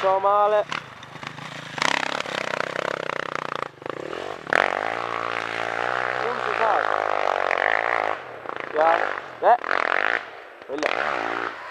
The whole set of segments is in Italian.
so male. Non si fa. Piano. Eh. Quella.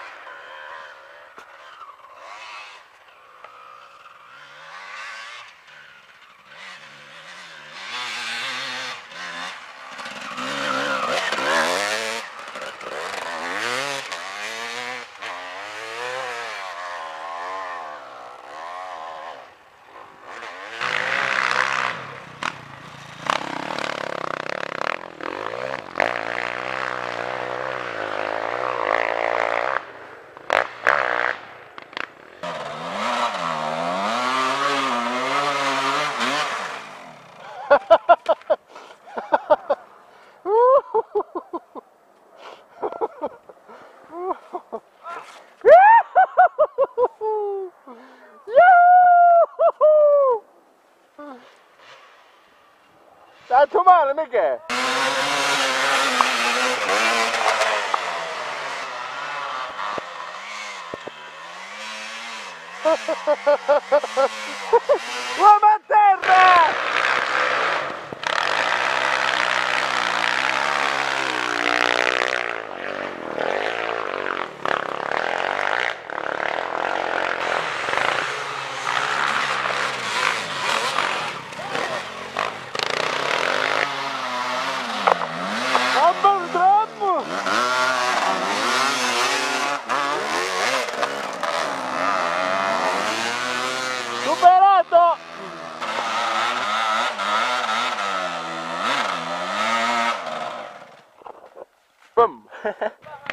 Tanto male, mica? Uomo a terra! Bumm.